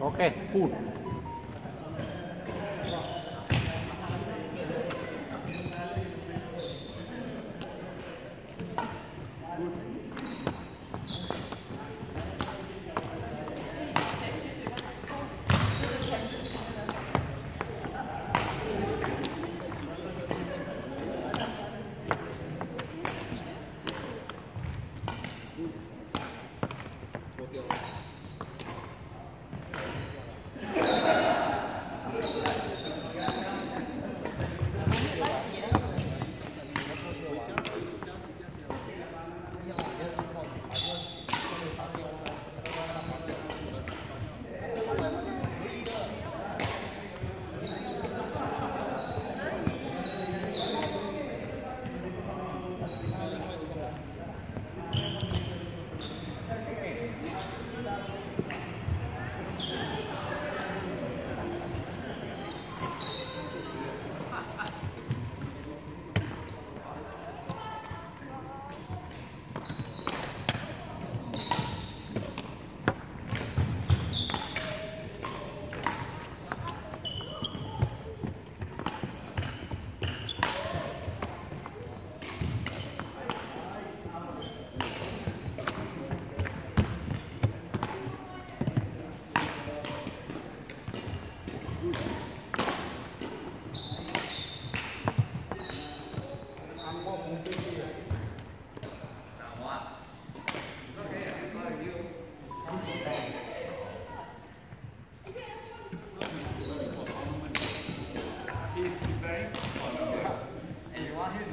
ok cool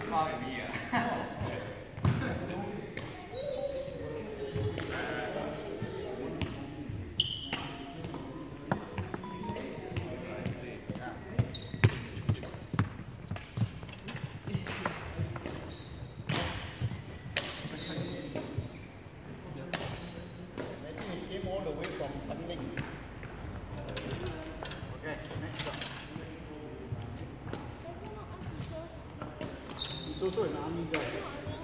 Probably me. そうそうよな。